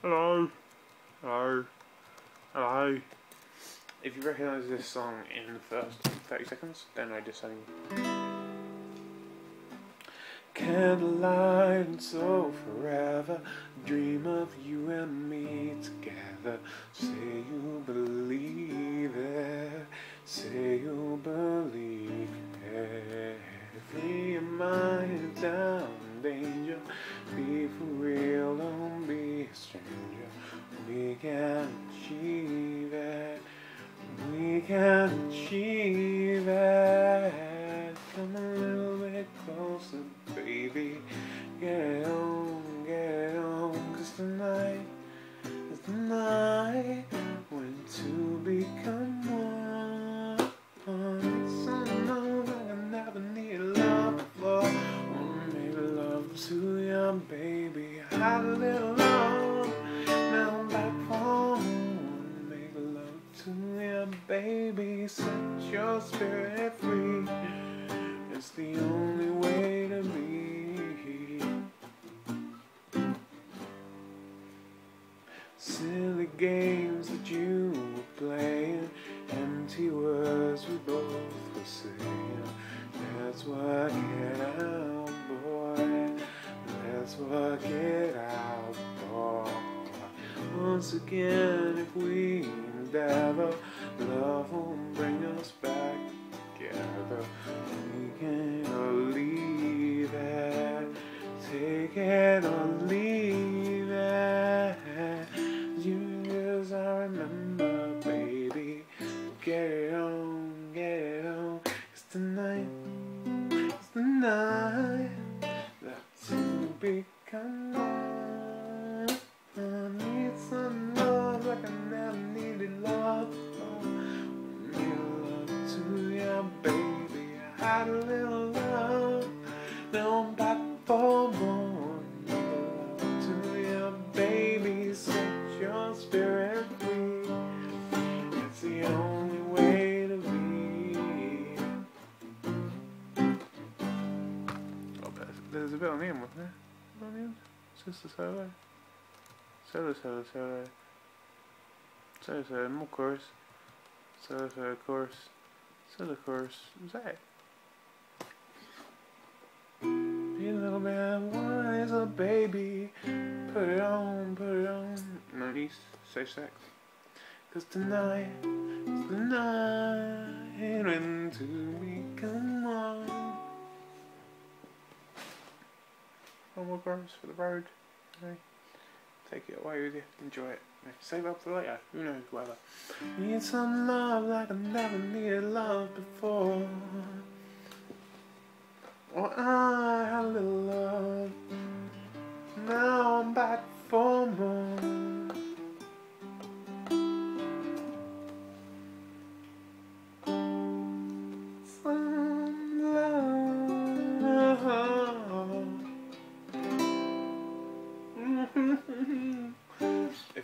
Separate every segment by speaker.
Speaker 1: Hello. Hello. Hello. If you recognise this song in the first 30 seconds, then I just sang. Candlelight and so forever, dream of you and me together. Say you believe it, say you believe we can achieve it. Come a little bit closer, baby. Get on, get on, cause tonight is the night when two become one. Some know that I never need love before. Wanna make love to you, baby. I had a little baby. Set your spirit free. It's the only way to be. Silly games that you were playing, empty words we both were saying. Let's work it out, boy. Let's work it out, boy. Once again, if we endeavor, one. I need some love like I never needed love. Love to you, baby. I had a little love, now I'm back for more. Love to you, baby. Set your spirit free. It's the only way to be. Oh, there's a bit on? It's just a solo. Solo, solo, solo. Solo, solo, more chorus. Solo, chorus. Was that it? Be a little bit wiser, baby. Put it on, put it on. No need, say sex. Cause tonight is the night when two become one. One more chorus for the road. Take it away with you. Enjoy it. Save up for later. Who knows, whatever. Need some love like I never needed love before. Well, I had a little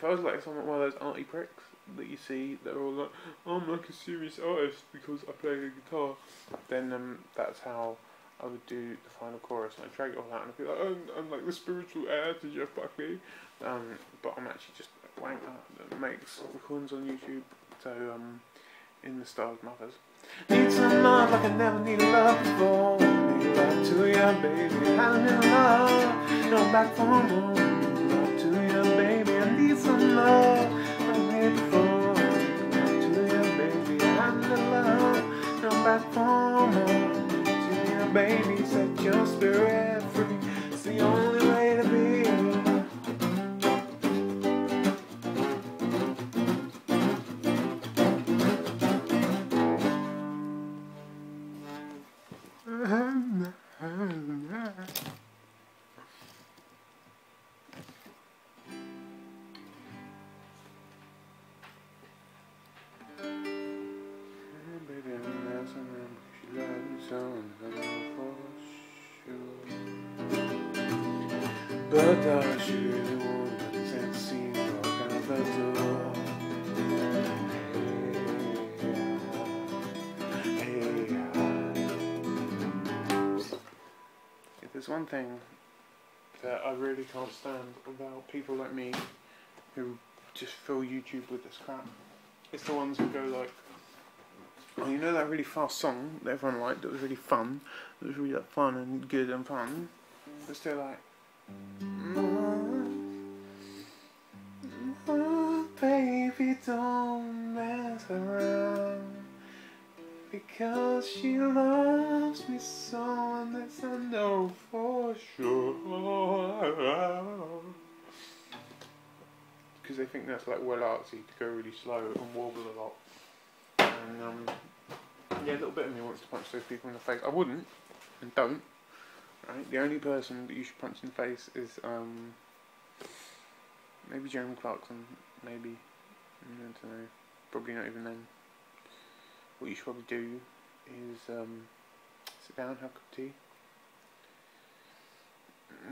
Speaker 1: if I was like some one of those auntie pricks that you see that are all like, I'm like a serious artist because I play the guitar, then um, that's how I would do the final chorus and I'd drag it all out and I'd be like, oh, I'm like the spiritual heir to Jeff Buckley. Um, but I'm actually just a wanker that makes recordings on YouTube. So, um, in the style of mothers. Need some love like I never needed love before. Need love to you, baby. I need love. No back for more. Love. like I need before. To you, baby. I need love. No back for more. To you, baby. Set your spirit free. I know for sure. But she really want to can't see walk out the door? Hey, hey, If there's one thing that I really can't stand about people like me who just fill YouTube with this crap. It's the ones who go like, oh, you know that really fast song that everyone liked, that was really fun, that was really like, fun and good and fun. But still like, oh, baby, don't mess around. Because she loves me so, and this I know for sure. Because they think that's like well artsy to go really slow and warble a lot. And um, yeah, a little bit of me wants to punch those people in the face. I wouldn't, and don't. Right? The only person that you should punch in the face is um, maybe Jeremy Clarkson. Maybe I don't know. Probably not even then what you should probably do is um, sit down, have a cup of tea,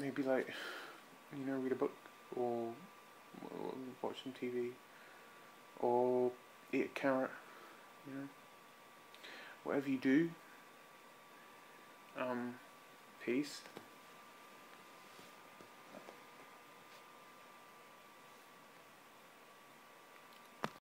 Speaker 1: maybe like, you know, read a book or, watch some TV or eat a carrot, you know, whatever you do, um, peace.